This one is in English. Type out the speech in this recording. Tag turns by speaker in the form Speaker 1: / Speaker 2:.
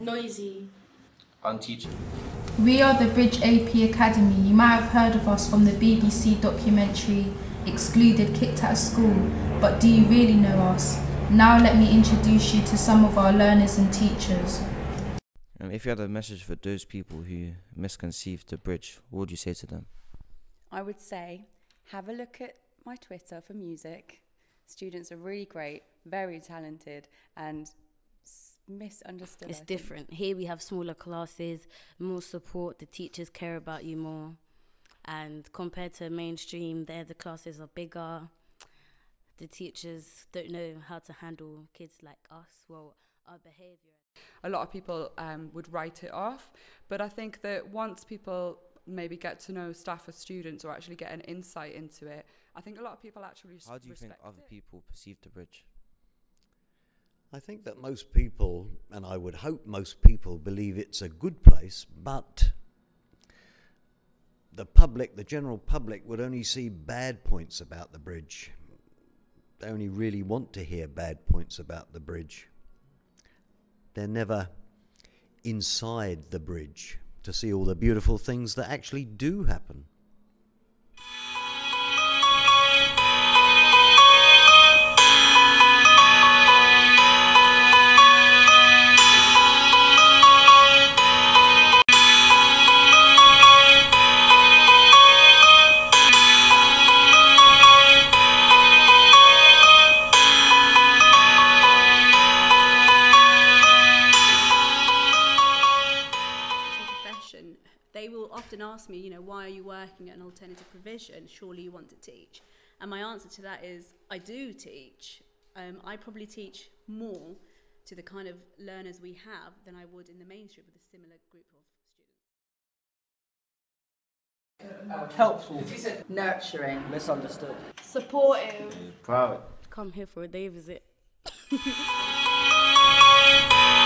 Speaker 1: Noisy.
Speaker 2: Unteachable.
Speaker 3: We are the Bridge AP Academy. You might have heard of us from the BBC documentary Excluded, Kicked Out of School, but do you really know us? Now let me introduce you to some of our learners and teachers.
Speaker 4: Um, if you had a message for those people who misconceived the bridge, what would you say to them?
Speaker 5: I would say have a look at my Twitter for music. Students are really great, very talented, and misunderstood.
Speaker 6: It's
Speaker 5: I think.
Speaker 6: different. Here we have smaller classes, more support, the teachers care about you more. And compared to mainstream, there the classes are bigger. The teachers don't know how to handle kids like us, well, our behaviour.
Speaker 7: a lot of people um, would write it off. But I think that once people maybe get to know staff or students or actually get an insight into it, I think a lot of people actually s-
Speaker 4: How do you think other
Speaker 7: it.
Speaker 4: people perceive the bridge?
Speaker 8: I think that most people, and I would hope most people, believe it's a good place, but the public, the general public, would only see bad points about the bridge. They only really want to hear bad points about the bridge. They're never inside the bridge to see all the beautiful things that actually do happen.
Speaker 9: They will often ask me, you know, why are you working at an alternative provision? Surely you want to teach. And my answer to that is, I do teach. Um, I probably teach more to the kind of learners we have than I would in the mainstream with a similar group of students.
Speaker 10: helpful,
Speaker 11: nurturing,
Speaker 10: misunderstood.
Speaker 1: Supportive.
Speaker 2: Proud.
Speaker 6: Come here for a day visit.